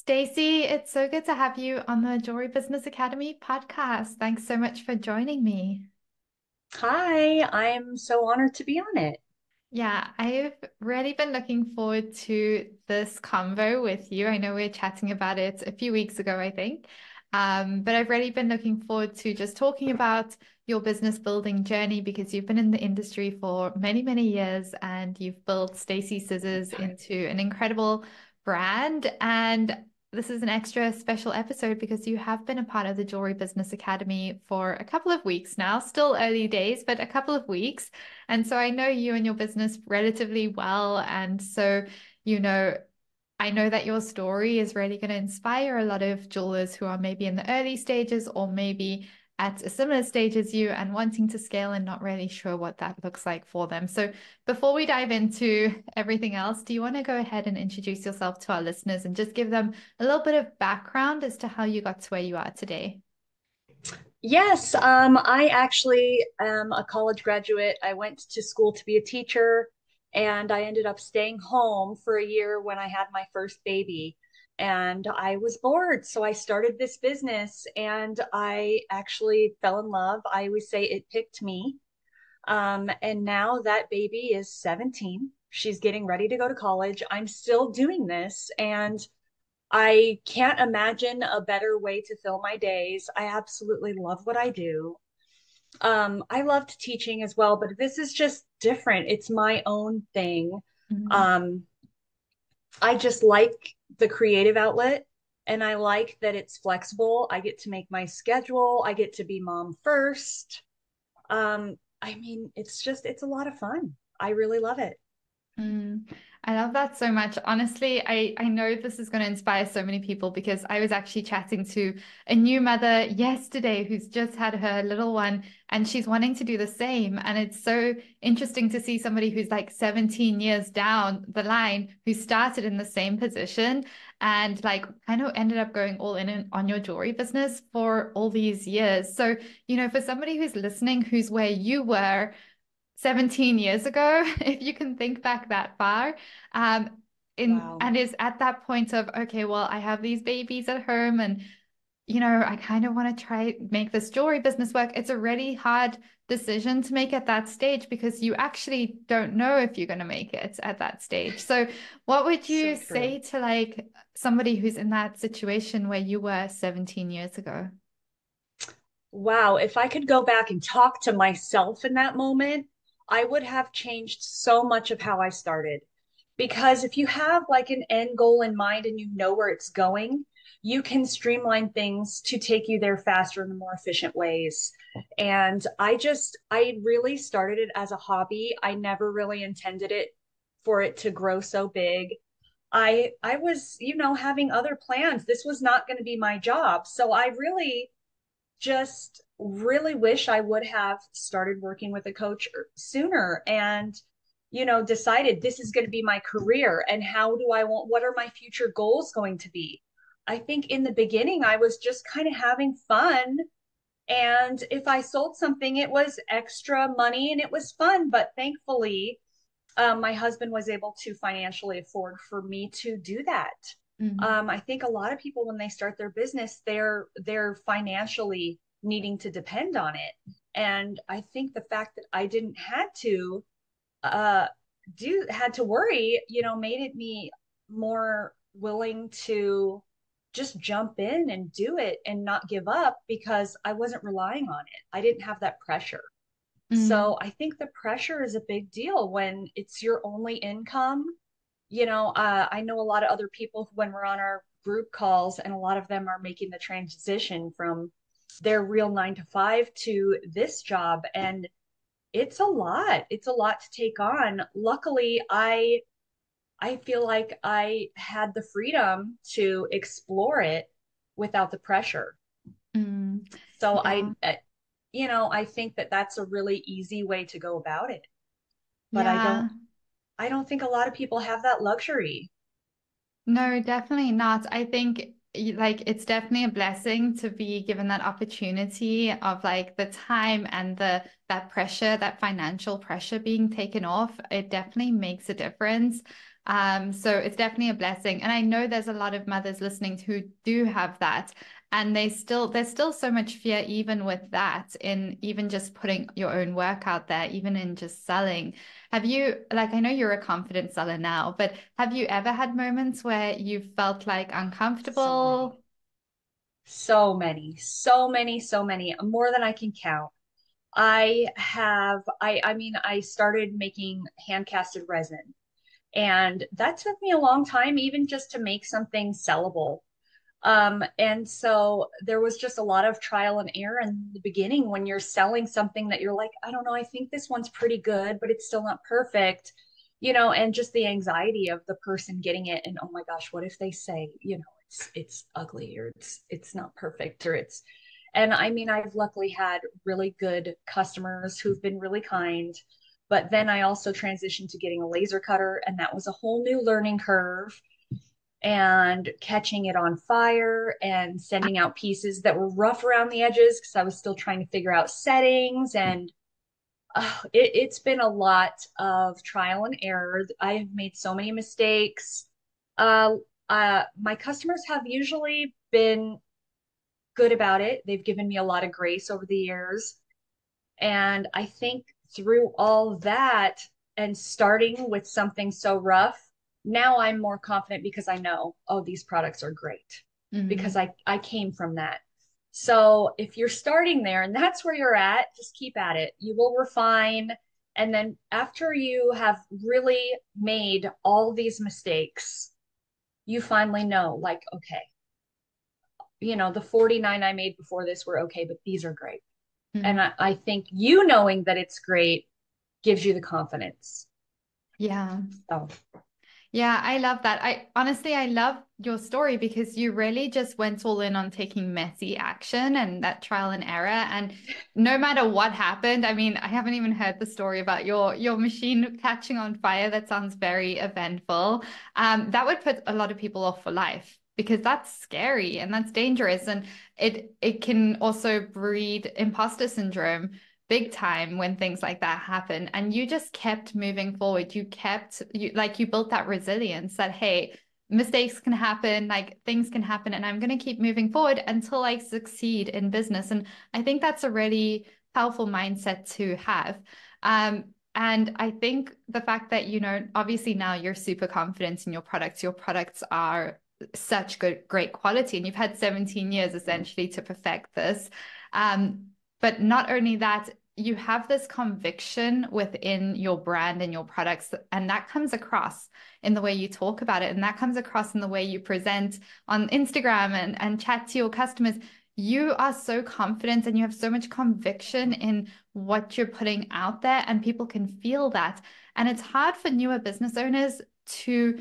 Stacy, it's so good to have you on the Jewelry Business Academy podcast. Thanks so much for joining me. Hi, I'm so honored to be on it. Yeah, I've really been looking forward to this convo with you. I know we are chatting about it a few weeks ago, I think. Um, but I've really been looking forward to just talking about your business building journey because you've been in the industry for many, many years and you've built Stacy Scissors into an incredible brand. And this is an extra special episode because you have been a part of the Jewelry Business Academy for a couple of weeks now, still early days, but a couple of weeks. And so I know you and your business relatively well. And so, you know, I know that your story is really going to inspire a lot of jewelers who are maybe in the early stages or maybe at a similar stage as you and wanting to scale and not really sure what that looks like for them. So, before we dive into everything else, do you want to go ahead and introduce yourself to our listeners and just give them a little bit of background as to how you got to where you are today? Yes, um, I actually am a college graduate. I went to school to be a teacher, and I ended up staying home for a year when I had my first baby and I was bored. So I started this business and I actually fell in love. I always say it picked me. Um, and now that baby is 17. She's getting ready to go to college. I'm still doing this and I can't imagine a better way to fill my days. I absolutely love what I do. Um, I loved teaching as well, but this is just different. It's my own thing. Mm-hmm. Um, I just like the creative outlet and I like that it's flexible. I get to make my schedule. I get to be mom first. Um, I mean, it's just it's a lot of fun. I really love it. Mm. I love that so much. Honestly, I, I know this is going to inspire so many people because I was actually chatting to a new mother yesterday who's just had her little one and she's wanting to do the same. And it's so interesting to see somebody who's like 17 years down the line who started in the same position and like kind of ended up going all in on your jewelry business for all these years. So, you know, for somebody who's listening, who's where you were, 17 years ago, if you can think back that far. Um, in, wow. and is at that point of, okay, well, I have these babies at home and, you know, I kind of want to try make this jewelry business work. It's a really hard decision to make at that stage because you actually don't know if you're going to make it at that stage. So what would you so say to like somebody who's in that situation where you were 17 years ago? Wow, if I could go back and talk to myself in that moment, I would have changed so much of how I started. Because if you have like an end goal in mind and you know where it's going, you can streamline things to take you there faster in more efficient ways. And I just, I really started it as a hobby. I never really intended it for it to grow so big. I I was, you know, having other plans. This was not going to be my job. So I really just really wish I would have started working with a coach sooner and you know decided this is going to be my career and how do I want what are my future goals going to be. I think in the beginning I was just kind of having fun and if I sold something it was extra money and it was fun but thankfully um, my husband was able to financially afford for me to do that. Mm-hmm. Um, I think a lot of people when they start their business they're they're financially needing to depend on it. And I think the fact that I didn't had to uh, do had to worry, you know, made it me more willing to just jump in and do it and not give up because I wasn't relying on it. I didn't have that pressure. Mm-hmm. So I think the pressure is a big deal when it's your only income. You know, uh, I know a lot of other people when we're on our group calls, and a lot of them are making the transition from their real nine to five to this job. And it's a lot. It's a lot to take on. Luckily, I I feel like I had the freedom to explore it without the pressure. Mm, so yeah. I, you know, I think that that's a really easy way to go about it. But yeah. I don't, I don't think a lot of people have that luxury. No, definitely not. I think like it's definitely a blessing to be given that opportunity of like the time and the that pressure that financial pressure being taken off. It definitely makes a difference Um, so it's definitely a blessing. And I know there's a lot of mothers listening who do have that. And they still, there's still so much fear, even with that, in even just putting your own work out there, even in just selling. Have you, like, I know you're a confident seller now, but have you ever had moments where you felt like uncomfortable? So many, so many, so many, more than I can count. I have, I, I mean, I started making hand casted resin and that took me a long time, even just to make something sellable. Um, and so there was just a lot of trial and error in the beginning when you're selling something that you're like, I don't know, I think this one's pretty good, but it's still not perfect, you know, and just the anxiety of the person getting it. And oh my gosh, what if they say, you know, it's it's ugly or it's it's not perfect or it's and I mean, I've luckily had really good customers who've been really kind but then I also transitioned to getting a laser cutter, and that was a whole new learning curve and catching it on fire and sending out pieces that were rough around the edges because I was still trying to figure out settings and uh, it, has been a lot of trial and error. I have made so many mistakes. Uh, uh, my customers have usually been good about it. They've given me a lot of grace over the years. And I think through all that and starting with something so rough, now I'm more confident because I know, oh, these products are great mm-hmm. because I, I came from that. So if you're starting there and that's where you're at, just keep at it. You will refine. And then after you have really made all these mistakes, you finally know, like, okay, you know, the 49 I made before this were okay, but these are great. Mm-hmm. And I, I think you knowing that it's great gives you the confidence. Yeah. So yeah, I love that. I honestly, I love your story because you really just went all in on taking messy action and that trial and error. And no matter what happened, I mean, I haven't even heard the story about your your machine catching on fire. That sounds very eventful. Um, that would put a lot of people off for life because that's scary and that's dangerous. And it it can also breed imposter syndrome big time when things like that happen. And you just kept moving forward. You kept you like you built that resilience that hey mistakes can happen like things can happen and i'm going to keep moving forward until i succeed in business. And i think that's a really powerful mindset to have. Um, and I think the fact that, you know, obviously now you're super confident in your products, your products are such good great quality and you've had 17 years essentially to perfect this. Um, but not only that you have this conviction within your brand and your products and that comes across in the way you talk about it and that comes across in the way you present on instagram and, and chat to your customers. You are so confident and you have so much conviction in what you're putting out there and people can feel that. And it's hard for newer business owners to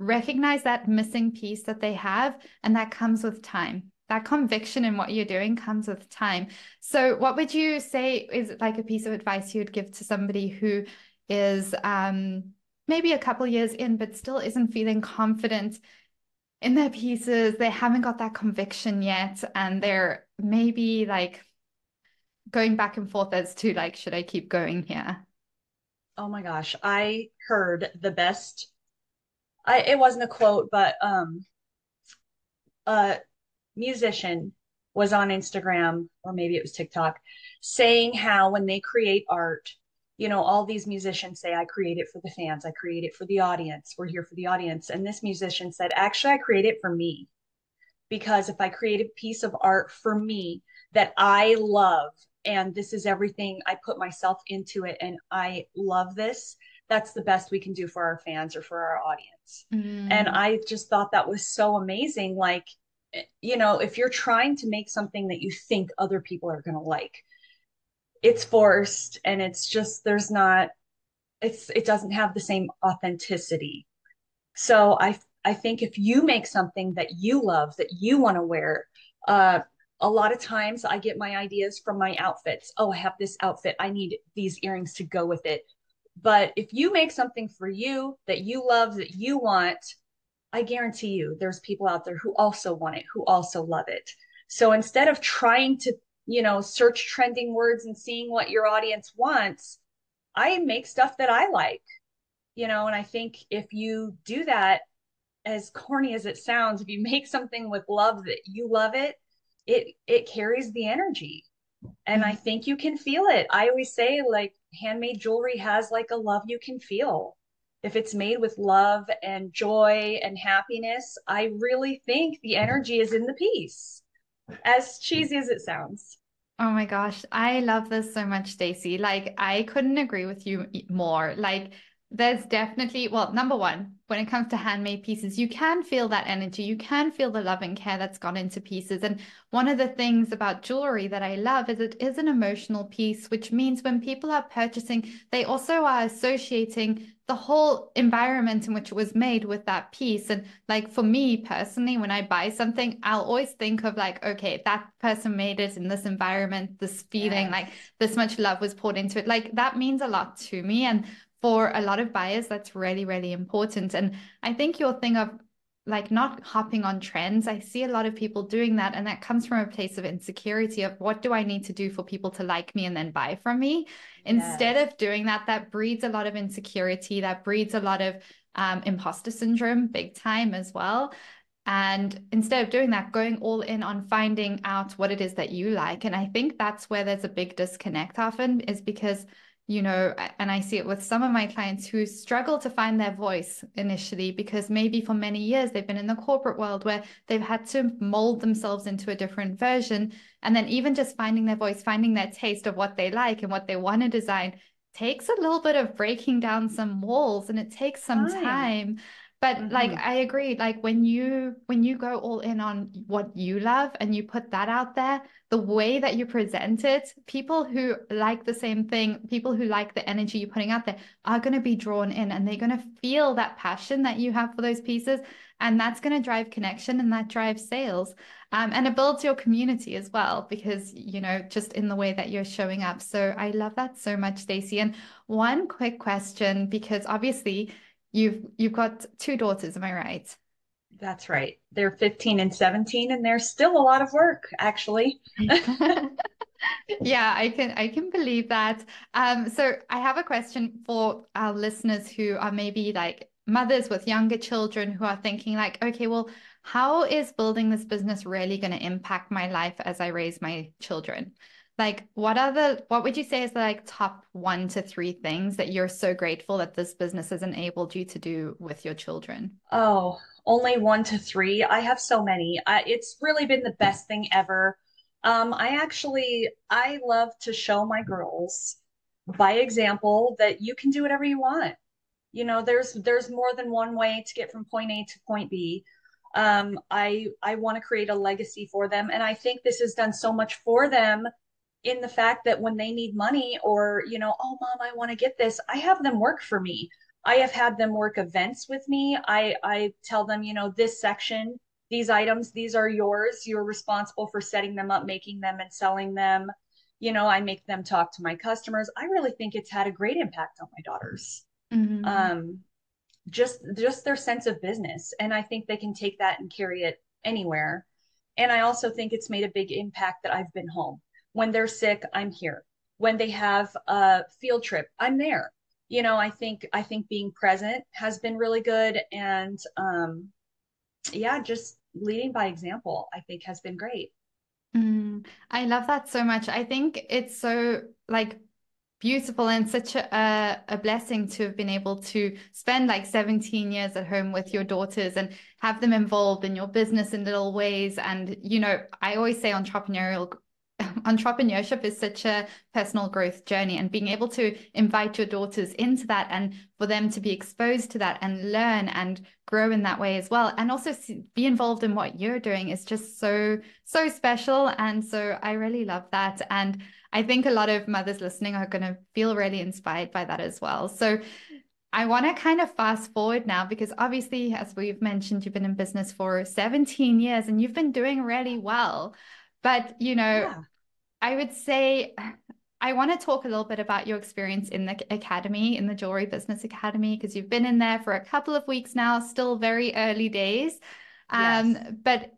recognize that missing piece that they have, and that comes with time. That conviction in what you're doing comes with time. So, what would you say is like a piece of advice you would give to somebody who is um, maybe a couple years in, but still isn't feeling confident in their pieces? They haven't got that conviction yet, and they're maybe like going back and forth as to like, should I keep going here? Oh my gosh, I heard the best I it wasn't a quote, but um a musician was on Instagram or maybe it was TikTok saying how when they create art, you know, all these musicians say, I create it for the fans, I create it for the audience, we're here for the audience. And this musician said, actually, I create it for me. Because if I create a piece of art for me that I love, and this is everything I put myself into it, and I love this, that's the best we can do for our fans or for our audience. Mm. And I just thought that was so amazing. Like, you know, if you're trying to make something that you think other people are going to like, it's forced and it's just, there's not, it's, it doesn't have the same authenticity. So I, I think if you make something that you love, that you want to wear, uh, a lot of times I get my ideas from my outfits. Oh, I have this outfit. I need these earrings to go with it. But if you make something for you that you love, that you want, I guarantee you there's people out there who also want it, who also love it. So instead of trying to, you know, search trending words and seeing what your audience wants, I make stuff that I like. you know, and I think if you do that, as corny as it sounds, if you make something with love that you love it, it it carries the energy. And I think you can feel it. I always say like handmade jewelry has like a love you can feel. If it's made with love and joy and happiness, I really think the energy is in the piece. As cheesy as it sounds. Oh my gosh, I love this so much, Stacy. Like, I couldn't agree with you more. Like, there's definitely, well, number one, when it comes to handmade pieces, you can feel that energy. You can feel the love and care that's gone into pieces. And one of the things about jewelry that I love is it is an emotional piece, which means when people are purchasing, they also are associating the whole environment in which it was made with that piece. And like for me personally, when I buy something, I'll always think of like, okay, that person made it in this environment, this feeling, yes. like this much love was poured into it. Like that means a lot to me. And for a lot of buyers, that's really, really important. And I think your thing of like not hopping on trends, I see a lot of people doing that. And that comes from a place of insecurity of what do I need to do for people to like me and then buy from me? Instead of doing that, that breeds a lot of insecurity, that breeds a lot of um, imposter syndrome, big time as well. And instead of doing that, going all in on finding out what it is that you like. And I think that's where there's a big disconnect often, is because you know, and I see it with some of my clients who struggle to find their voice initially because maybe for many years they've been in the corporate world where they've had to mold themselves into a different version. And then even just finding their voice, finding their taste of what they like and what they want to design takes a little bit of breaking down some walls and it takes some time. time but mm-hmm. like i agree like when you when you go all in on what you love and you put that out there the way that you present it people who like the same thing people who like the energy you're putting out there are going to be drawn in and they're going to feel that passion that you have for those pieces and that's going to drive connection and that drives sales. Um, and it builds your community as well because you know just in the way that you're showing up. So i love that so much Stacy. And one quick question because obviously You've you've got two daughters, am I right? That's right. They're 15 and 17 and there's still a lot of work actually. yeah, I can I can believe that. Um so I have a question for our listeners who are maybe like mothers with younger children who are thinking like, okay, well, how is building this business really going to impact my life as I raise my children? Like what are the what would you say is the like top one to three things that you're so grateful that this business has enabled you to do with your children? Oh only one to three. I have so many. I, it's really been the best thing ever. Um, i actually i love to show my girls by example that you can do whatever you want. You know there's there's more than one way to get from point a to point b. Um, i i want to create a legacy for them and i think this has done so much for them in the fact that when they need money or, you know, oh, mom, I want to get this, I have them work for me. I have had them work events with me. I, I tell them, you know, this section, these items, these are yours. You're responsible for setting them up, making them, and selling them. You know, I make them talk to my customers. I really think it's had a great impact on my daughters. Mm-hmm. Um, just just their sense of business, and I think they can take that and carry it anywhere. And I also think it's made a big impact that I've been home when they're sick, I'm here. When they have a field trip, I'm there. You know, I think I think being present has been really good, and um, yeah, just leading by example, I think has been great. Mm, I love that so much. I think it's so like beautiful and such a, a blessing to have been able to spend like 17 years at home with your daughters and have them involved in your business in little ways. And, you know, I always say entrepreneurial entrepreneurship is such a personal growth journey and being able to invite your daughters into that and for them to be exposed to that and learn and grow in that way as well and also be involved in what you're doing is just so so special and so I really love that and I think a lot of mothers listening are going to feel really inspired by that as well so I want to kind of fast forward now because obviously, as we've mentioned, you've been in business for 17 years and you've been doing really well. But, you know, yeah. I would say I want to talk a little bit about your experience in the academy, in the Jewelry Business Academy, because you've been in there for a couple of weeks now, still very early days. Um, yes. But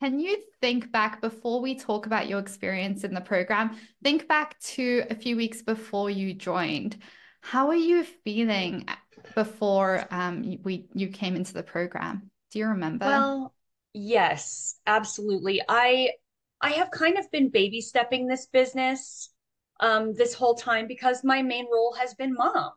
can you think back before we talk about your experience in the program? Think back to a few weeks before you joined. How are you feeling before um, we you came into the program? Do you remember? Well, yes, absolutely. I I have kind of been baby stepping this business um, this whole time because my main role has been mom.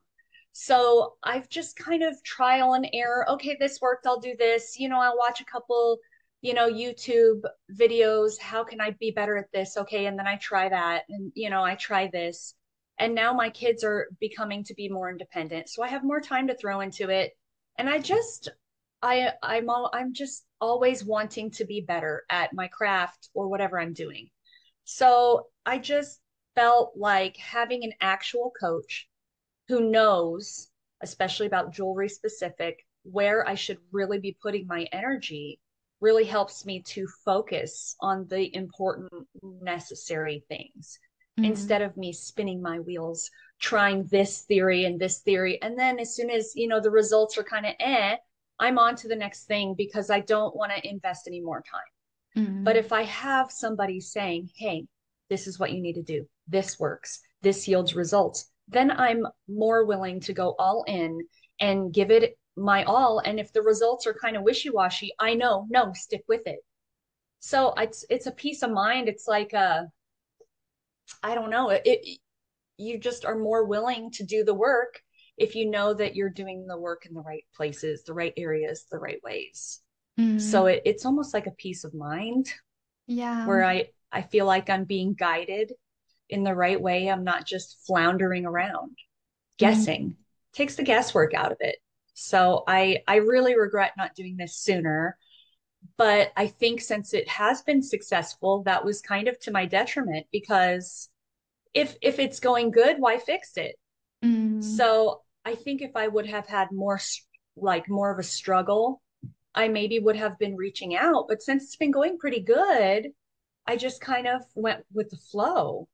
So I've just kind of trial and error. Okay, this worked. I'll do this. You know, I'll watch a couple, you know, YouTube videos. How can I be better at this? Okay. And then I try that. And, you know, I try this. And now my kids are becoming to be more independent. So I have more time to throw into it. And I just, I, I'm all, I'm just always wanting to be better at my craft or whatever I'm doing. So I just felt like having an actual coach who knows, especially about jewelry specific, where I should really be putting my energy really helps me to focus on the important, necessary things mm-hmm. instead of me spinning my wheels, trying this theory and this theory. And then as soon as, you know, the results are kind of eh, I'm on to the next thing because I don't want to invest any more time. Mm-hmm. But if I have somebody saying, hey, this is what you need to do, this works, this yields results, then I'm more willing to go all in and give it my all. And if the results are kind of wishy washy, I know, no, stick with it. So it's it's a peace of mind. It's like a, I don't know, it, it you just are more willing to do the work if you know that you're doing the work in the right places, the right areas, the right ways. Mm. So it, it's almost like a peace of mind. Yeah. Where I I feel like I'm being guided in the right way. I'm not just floundering around guessing. Mm-hmm. Takes the guesswork out of it. So I I really regret not doing this sooner. But I think since it has been successful, that was kind of to my detriment because if if it's going good, why fix it? Mm-hmm. So I think if I would have had more like more of a struggle, I maybe would have been reaching out. But since it's been going pretty good, I just kind of went with the flow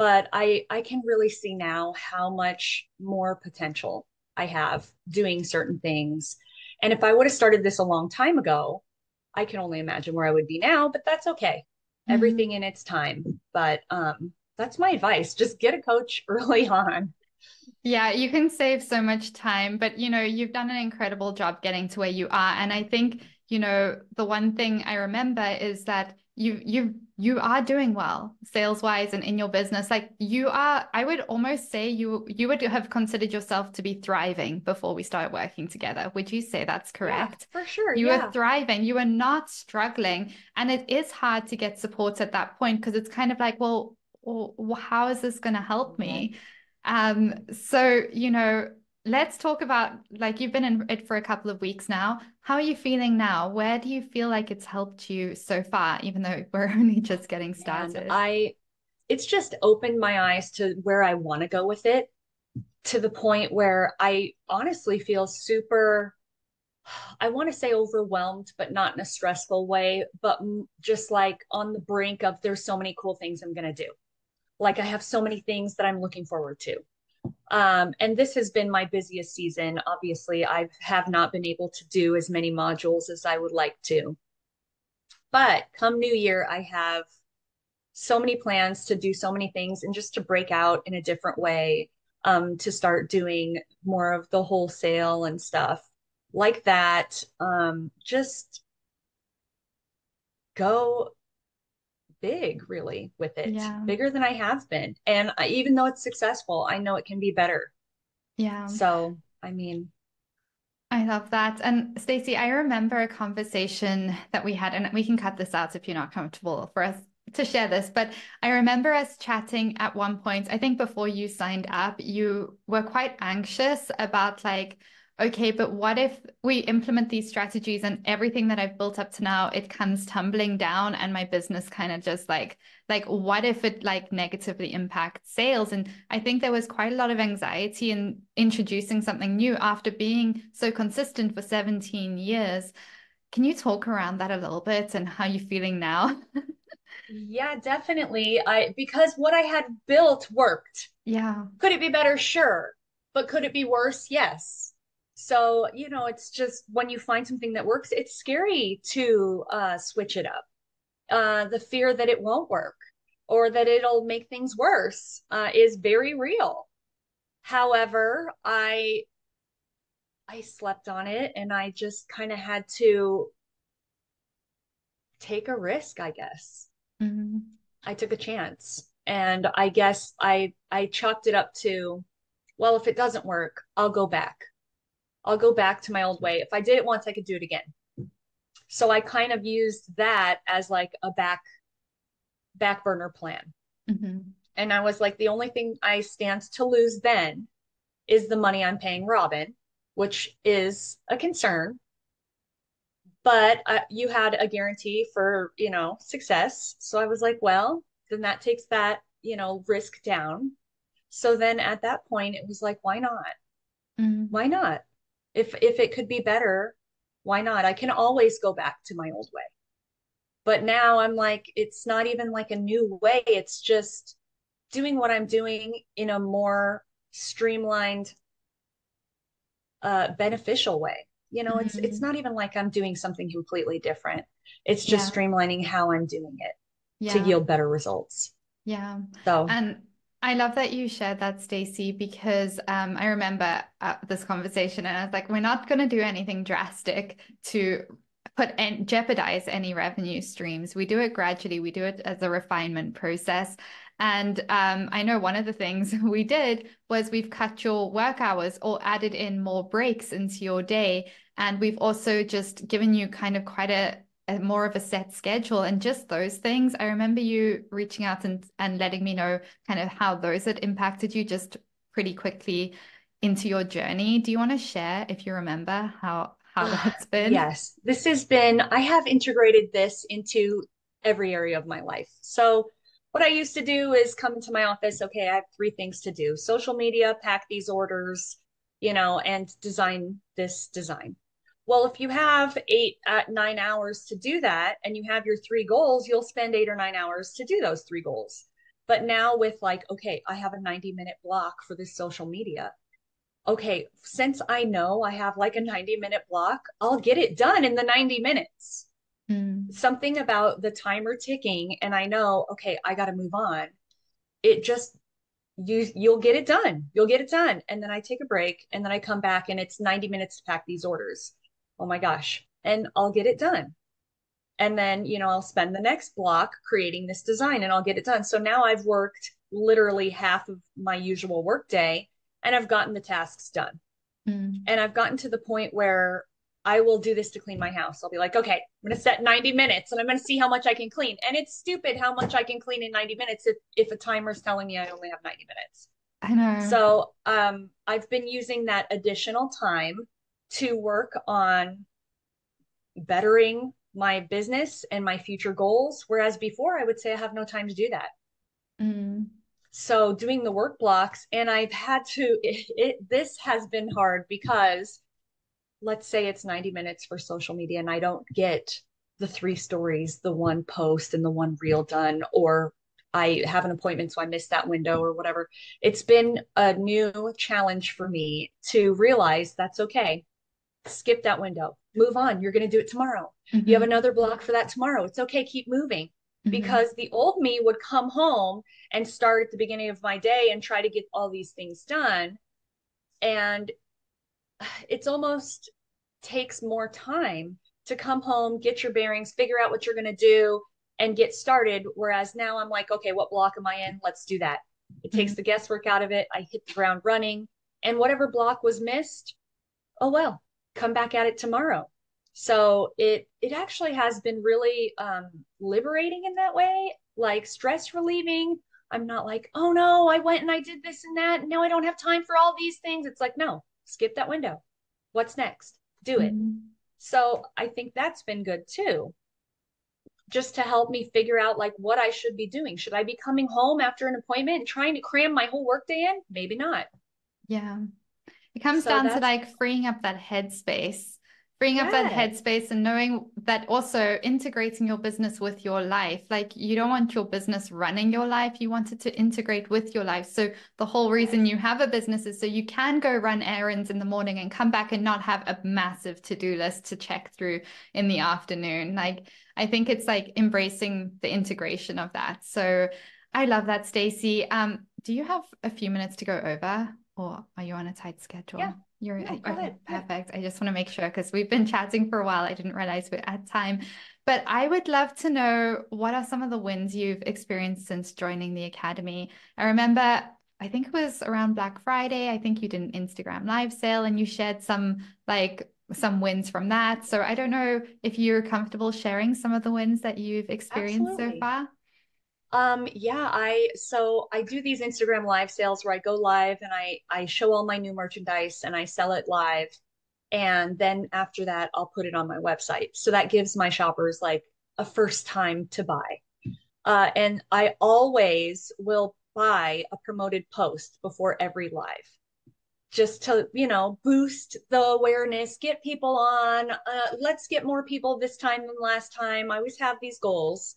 but I I can really see now how much more potential I have doing certain things. And if I would have started this a long time ago, I can only imagine where I would be now, but that's okay. Mm-hmm. Everything in its time. But um that's my advice. Just get a coach early on. Yeah, you can save so much time, but you know, you've done an incredible job getting to where you are. And I think, you know, the one thing I remember is that you you you are doing well sales wise and in your business. Like you are i would almost say you you would have considered yourself to be thriving before we start working together. Would you say that's correct? yeah, for sure you yeah. are thriving. You are not struggling. And it is hard to get support at that point because it's kind of like well, well how is this going to help me um so you know let's talk about like you've been in it for a couple of weeks now. How are you feeling now? Where do you feel like it's helped you so far, even though we're only just getting started? And I it's just opened my eyes to where I want to go with it to the point where I honestly feel super I want to say overwhelmed, but not in a stressful way, but just like on the brink of there's so many cool things I'm going to do. Like I have so many things that I'm looking forward to. Um, and this has been my busiest season. Obviously, I have not been able to do as many modules as I would like to. But come New Year, I have so many plans to do so many things and just to break out in a different way, um, to start doing more of the wholesale and stuff like that. Um, just go big really with it yeah. bigger than i have been and I, even though it's successful i know it can be better yeah so i mean I love that. And Stacy, I remember a conversation that we had, and we can cut this out if you're not comfortable for us to share this, but I remember us chatting at one point. I think before you signed up, you were quite anxious about like, okay, but what if we implement these strategies and everything that I've built up to now, it comes tumbling down and my business kind of just like, like, what if it like negatively impacts sales? And I think there was quite a lot of anxiety in introducing something new after being so consistent for 17 years. Can you talk around that a little bit and how you're feeling now? yeah, definitely. I because what I had built worked. Yeah. Could it be better? Sure. But could it be worse? Yes so, you know, it's just when you find something that works, it's scary to uh, switch it up. Uh, the fear that it won't work or that it'll make things worse uh, is very real. However, I I slept on it and I just kind of had to take a risk, I guess. Mm-hmm. I took a chance. And I guess I I chalked it up to, well, if it doesn't work, I'll go back. I'll go back to my old way. If I did it once, I could do it again. So I kind of used that as like a back back burner plan. Mm-hmm. And I was like, the only thing I stand to lose then is the money I'm paying Robyn, which is a concern. But uh, you had a guarantee for, you know, success. So I was like, well, then that takes that, you know, risk down. So then at that point, it was like, why not? Mm-hmm. Why not? If if it could be better, why not? I can always go back to my old way. But now I'm like, it's not even like a new way. It's just doing what I'm doing in a more streamlined, uh, beneficial way. You know, mm-hmm. it's it's mm-hmm. not even like I'm doing something completely different. It's just yeah. streamlining how I'm doing it yeah. to yield better results. Yeah. So and I love that you shared that, Stacy, because um, I remember uh, this conversation and I was like, we're not going to do anything drastic to put and jeopardize any revenue streams. We do it gradually. We do it as a refinement process. And um, I know one of the things we did was we've cut your work hours or added in more breaks into your day. And we've also just given you kind of quite a, a more of a set schedule and just those things. I remember you reaching out and, and letting me know kind of how those had impacted you just pretty quickly into your journey. Do you want to share, if you remember, how how ah, that's been? Yes, this has been, I have integrated this into every area of my life. So what I used to do is come into my office. Okay, I have three things to do social media, pack these orders, you know, and design this design. Well, if you have eight at uh, nine hours to do that and you have your three goals, you'll spend eight or nine hours to do those three goals. But now with like, okay, I have a 90 minute block for this social media. Okay, since I know I have like a 90 minute block, I'll get it done in the 90 minutes mm. something about the timer ticking and i know okay i got to move on it just you you'll get it done you'll get it done and then i take a break and then i come back and it's 90 minutes to pack these orders oh my gosh and i'll get it done and then you know i'll spend the next block creating this design and i'll get it done so now i've worked literally half of my usual work day and i've gotten the tasks done mm. and i've gotten to the point where I will do this to clean my house. I'll be like, okay, I'm going to set 90 minutes and I'm going to see how much I can clean. And it's stupid how much I can clean in 90 minutes if, if a timer's telling me I only have 90 minutes. I know. So um, I've been using that additional time to work on bettering my business and my future goals. Whereas before, I would say I have no time to do that. Mm. So doing the work blocks, and I've had to, it, it this has been hard because let's say it's 90 minutes for social media and I don't get the three stories, the one post and the one reel done, or I have an appointment, so I missed that window or whatever. It's been a new challenge for me to realize that's okay. Skip that window, move on. You're going to do it tomorrow. Mm-hmm. You have another block for that tomorrow. It's okay. Keep moving. Mm-hmm. Because the old me would come home and start at the beginning of my day and try to get all these things done. And it's almost takes more time to come home, get your bearings, figure out what you're going to do, and get started. Whereas now I'm like, okay, what block am I in? Let's do that. It takes mm-hmm. the guesswork out of it. I hit the ground running, and whatever block was missed, oh well, come back at it tomorrow. So it it actually has been really um, liberating in that way, like stress relieving. I'm not like, oh no, I went and I did this and that, and now I don't have time for all these things. It's like, no, skip that window. What's next? Do it. Mm-hmm. So I think that's been good too. Just to help me figure out like what I should be doing. Should I be coming home after an appointment and trying to cram my whole workday in? Maybe not. Yeah. It comes so down to like freeing up that headspace freeing up that headspace and knowing that also integrating your business with your life. Like you don't want your business running your life. You want it to integrate with your life. So the whole reason you have a business is so you can go run errands in the morning and come back and not have a massive to-do list to check through in the afternoon. Like i think it's like embracing the integration of that. So i love that Stacy. Um do you have a few minutes to go over or are you on a tight schedule yeah You're okay, perfect. I just want to make sure because we've been chatting for a while. I didn't realize we're at time. But I would love to know what are some of the wins you've experienced since joining the Academy? I remember, I think it was around Black Friday. I think you did an Instagram live sale and you shared some like some wins from that. So I don't know if you're comfortable sharing some of the wins that you've experienced Absolutely. so far. Um, yeah, I so I do these Instagram live sales where I go live and I I show all my new merchandise and I sell it live. And then after that, I'll put it on my website. So that gives my shoppers like a first time to buy. Uh, and I always will buy a promoted post before every live just to you know boost the awareness get people on uh, let's get more people this time than last time i always have these goals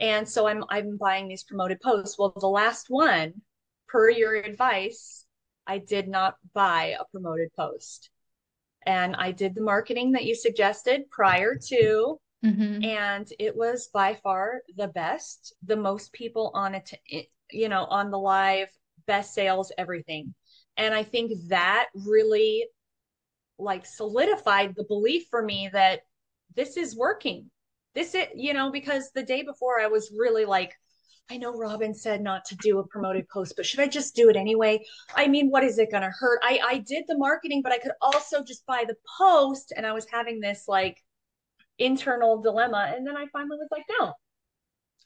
and so I'm I'm buying these promoted posts. Well, the last one, per your advice, I did not buy a promoted post. And I did the marketing that you suggested prior to, mm-hmm. and it was by far the best, the most people on it, you know, on the live, best sales, everything. And I think that really like solidified the belief for me that this is working this is you know because the day before i was really like i know Robyn said not to do a promoted post but should i just do it anyway? I mean what is it going to hurt? I i did the marketing but i could also just buy the post and i was having this like internal dilemma. And then i finally was like no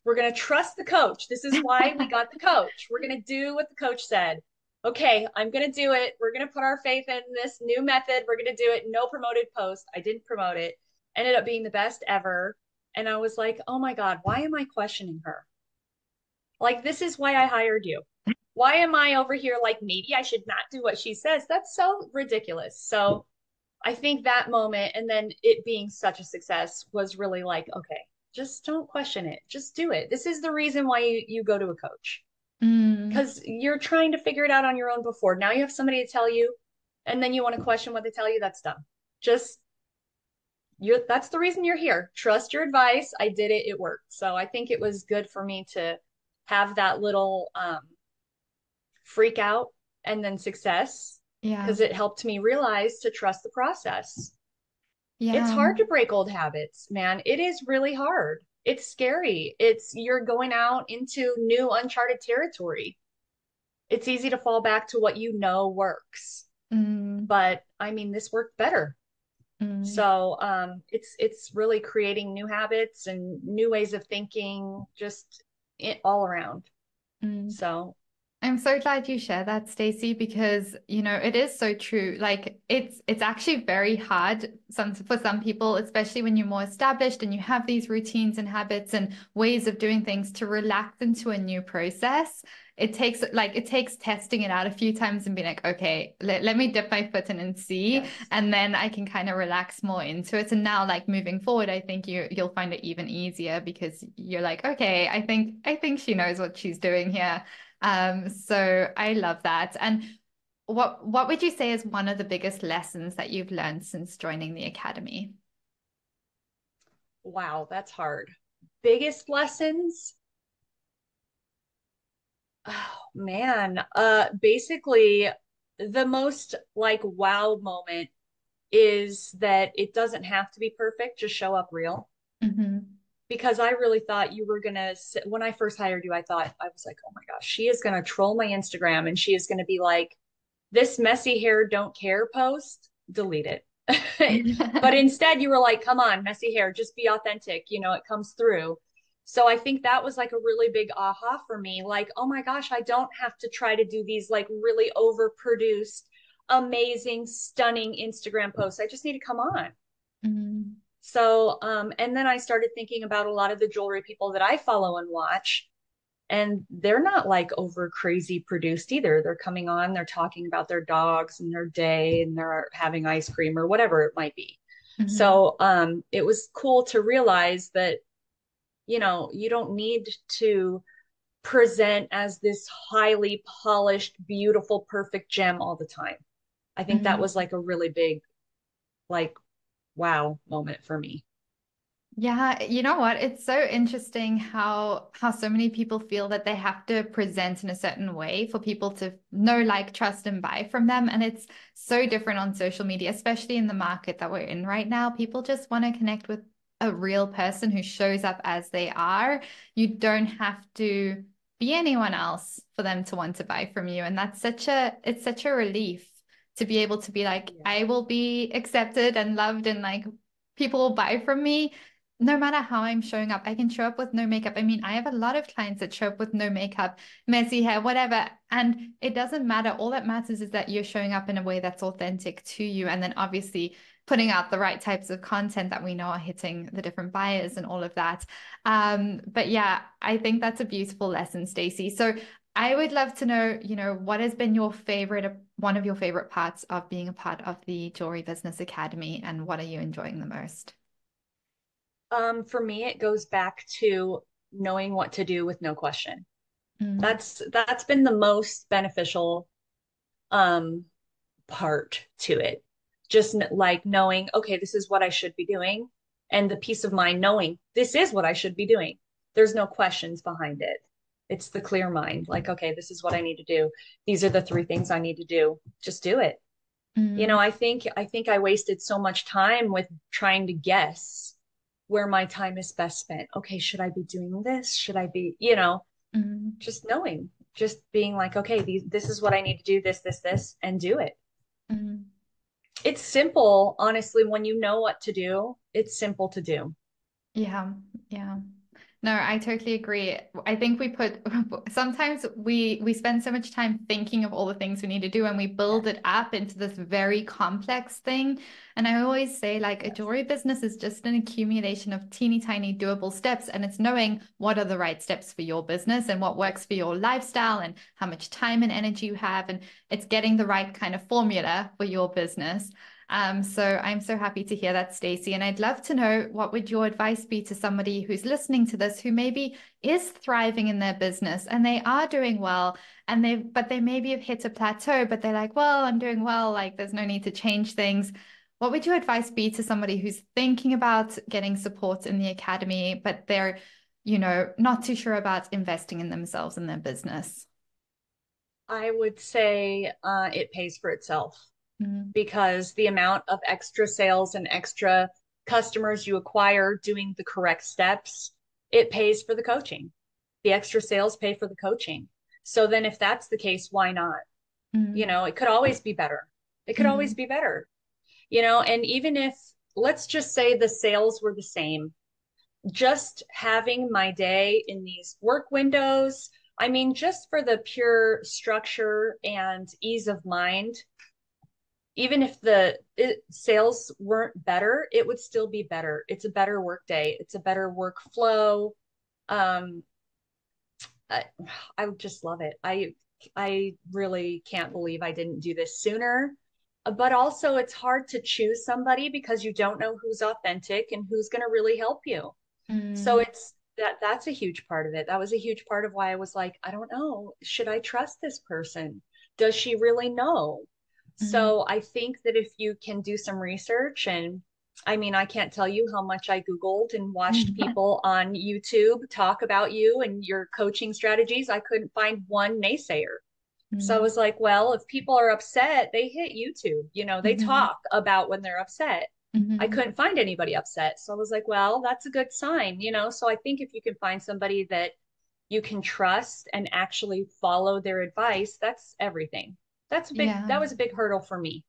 we're going to trust the coach. This is why we got the coach. We're going to do what the coach said. Okay i'm going to do it. We're going to put our faith in this new method. We're going to do it. No promoted post. I didn't promote it. Ended up being the best ever and I was like, oh my God, why am I questioning her? Like, this is why I hired you. Why am I over here like maybe I should not do what she says? That's so ridiculous. So I think that moment and then it being such a success was really like, okay, just don't question it. Just do it. This is the reason why you, you go to a coach. Because mm. you're trying to figure it out on your own before. Now you have somebody to tell you, and then you want to question what they tell you. That's dumb. Just you're that's the reason you're here. Trust your advice. I did it. It worked. So I think it was good for me to have that little um freak out and then success. Yeah. Because it helped me realize to trust the process. Yeah. It's hard to break old habits, man. It is really hard. It's scary. It's you're going out into new uncharted territory. It's easy to fall back to what you know works. Mm. But I mean, this worked better. Mm. So um, it's it's really creating new habits and new ways of thinking, just it, all around. Mm. So I'm so glad you share that, Stacy, because you know it is so true. Like it's it's actually very hard some for some people, especially when you're more established and you have these routines and habits and ways of doing things to relax into a new process it takes like it takes testing it out a few times and being like okay let, let me dip my foot in and see yes. and then i can kind of relax more into it and now like moving forward i think you you'll find it even easier because you're like okay i think i think she knows what she's doing here um so i love that. And what what would you say is one of the biggest lessons that you've learned since joining the academy? Wow that's hard. Biggest lessons? Oh man, uh basically the most like wow moment is that it doesn't have to be perfect, just show up real. Mm-hmm. Because I really thought you were gonna when I first hired you, I thought I was like, oh my gosh, she is gonna troll my Instagram and she is gonna be like, this messy hair don't care post, delete it. but instead you were like, come on, messy hair, just be authentic, you know, it comes through. So I think that was like a really big aha for me. Like, oh my gosh, I don't have to try to do these like really overproduced, amazing, stunning Instagram posts. I just need to come on. Mm-hmm. So, um, and then I started thinking about a lot of the jewelry people that I follow and watch. And they're not like over crazy produced either. They're coming on, they're talking about their dogs and their day and they're having ice cream or whatever it might be. Mm-hmm. So um, it was cool to realize that you know, you don't need to present as this highly polished, beautiful, perfect gem all the time. I think mm-hmm. that was like a really big, like, wow moment for me. Yeah, you know what? It's so interesting how how so many people feel that they have to present in a certain way for people to know, like, trust and buy from them. And it's so different on social media, especially in the market that we're in right now. People just want to connect with a real person who shows up as they are. You don't have to be anyone else for them to want to buy from you. And that's such a it's such a relief to be able to be like, Yeah. I will be accepted and loved and like people will buy from me no matter how I'm showing up, I can show up with no makeup. I mean, I have a lot of clients that show up with no makeup, messy hair, whatever. And it doesn't matter. All that matters is that you're showing up in a way that's authentic to you. And then obviously putting out the right types of content that we know are hitting the different buyers and all of that. Um, but yeah, I think that's a beautiful lesson, Stacy. So I would love to know, you know, what has been your favorite, one of your favorite parts of being a part of the Jewelry Business Academy, and what are you enjoying the most? Um, for me, it goes back to knowing what to do with no question. Mm, That's that's been the most beneficial um part to it. Just like knowing, okay, this is what I should be doing, and the peace of mind knowing this is what I should be doing. There's no questions behind it. It's the clear mind, like, okay, this is what I need to do. These are the three things I need to do. Just do it. You know, I think I think I wasted so much time with trying to guess where my time is best spent. Okay, should I be doing this? Should I be, you know, mm. just knowing, just being like, okay, these, this is what I need to do, this, this, this, and do it. Mm, It's simple, honestly, when you know what to do, it's simple to do. yeah, yeah. No, I totally agree. I think we put sometimes we we spend so much time thinking of all the things we need to do and we build it up into this very complex thing. And I always say like a jewelry business is just an accumulation of teeny tiny doable steps and it's knowing what are the right steps for your business and what works for your lifestyle and how much time and energy you have and it's getting the right kind of formula for your business. Um, so I'm so happy to hear that, Stacy. And I'd love to know what would your advice be to somebody who's listening to this who maybe is thriving in their business and they are doing well and they but they maybe have hit a plateau, but they're like, well, I'm doing well, like there's no need to change things. What would your advice be to somebody who's thinking about getting support in the academy, but they're, you know, not too sure about investing in themselves and their business? I would say uh, it pays for itself Mm, because the amount of extra sales and extra customers you acquire doing the correct steps, it pays for the coaching. The extra sales pay for the coaching. So then, if that's the case, why not? You mm, know, it could always be better. It could always mm, be better, you know, and even if, let's just say the sales were the same, just having my day in these work windows, I mean, just for the pure structure and ease of mind, even if the it, sales weren't better, it would still be better. It's a better work day. It's a better workflow. Um, I, I just love it. I I really can't believe I didn't do this sooner. But also, it's hard to choose somebody because you don't know who's authentic and who's going to really help you. So mm, it's that that's a huge part of it. That was a huge part of why I was like, I don't know, should I trust this person? Does she really know? Mm, So I think that if you can do some research and I mean, I can't tell you how much I Googled and watched mm. people on YouTube talk about you and your coaching strategies. I couldn't find one naysayer. So I Mm, was like, well, if people are upset, they hit YouTube. You know, they mhm, talk about when they're upset. I mhm. couldn't find anybody upset. So I was like, well, that's a good sign, you know? So I think if you can find somebody that you can trust and actually follow their advice, that's everything. That's a big, Yeah. that was a big hurdle for me.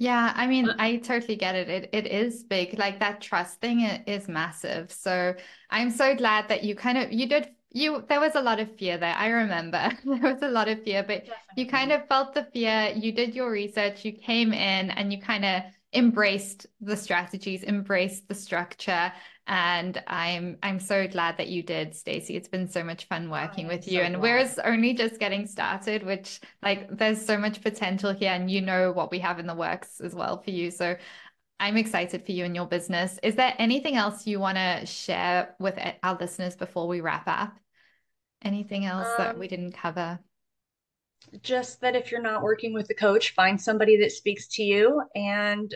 Yeah, I mean, Uh, I totally get it. It it is big. Like that trust thing is massive. So I'm so glad that you kind of you did you there was a lot of fear there. I remember there was a lot of fear, but you kind of felt the fear. You did your research, you came in and you kind of embraced the strategies, embraced the structure. And I'm I'm so glad that you did, Stacy. It's been so much fun working am with you. so And we're only just getting started, which like there's so much potential here, and you know what we have in the works as well for you. So I'm excited for you and your business. Is there anything else you want to share with our listeners before we wrap up? Anything else that we Um, didn't cover? just that if you're not working with a coach, find somebody that speaks to you and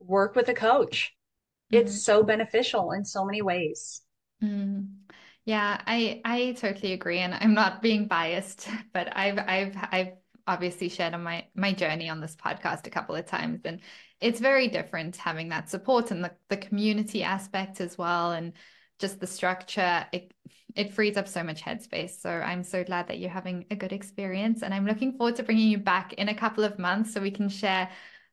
work with a coach. It's mm. so beneficial in so many ways. Mm. Yeah, I I totally agree, and I'm not being biased, but I've I've I've obviously shared on my my journey on this podcast a couple of times, and it's very different having that support and the the community aspect as well, and just the structure. It it frees up so much headspace. So I'm so glad that you're having a good experience, and I'm looking forward to bringing you back in a couple of months so we can share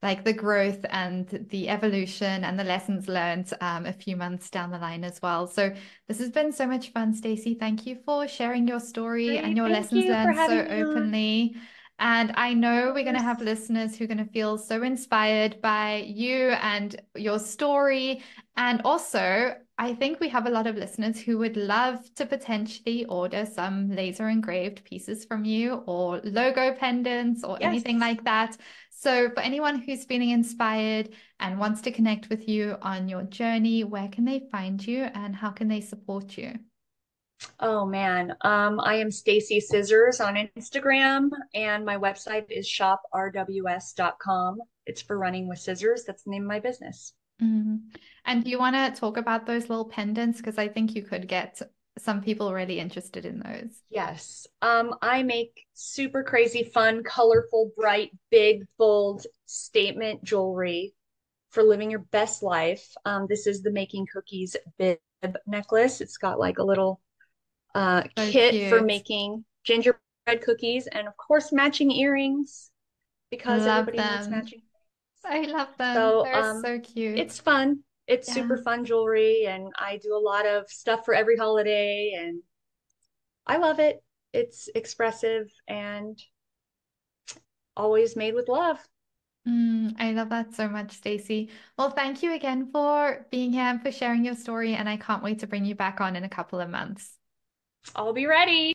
like the growth and the evolution and the lessons learned um, a few months down the line as well. So this has been so much fun, Stacy. Thank you for sharing your story Great. and your Thank lessons you learned so openly. And I know we're going to have listeners who are going to feel so inspired by you and your story. And also, I think we have a lot of listeners who would love to potentially order some laser engraved pieces from you or logo pendants or yes. anything like that. So, for anyone who's feeling inspired and wants to connect with you on your journey, where can they find you and how can they support you? Oh man, um, I am Stacy Scissors on Instagram, and my website is shoprws.com. It's for running with scissors. That's the name of my business. Mm-hmm. And do you want to talk about those little pendants? Because I think you could get some people really interested in those. Yes. Um, I make super crazy, fun, colorful, bright, big, bold statement jewelry for living your best life. Um, this is the Making Cookies bib necklace. It's got like a little uh, so kit cute. for making gingerbread cookies and, of course, matching earrings because love everybody them. matching. I love them. So, They're um, so cute. It's fun it's yeah. super fun jewelry and I do a lot of stuff for every holiday and I love it. It's expressive and always made with love. Mm, I love that so much, Stacy. Well, thank you again for being here and for sharing your story. And I can't wait to bring you back on in a couple of months. I'll be ready.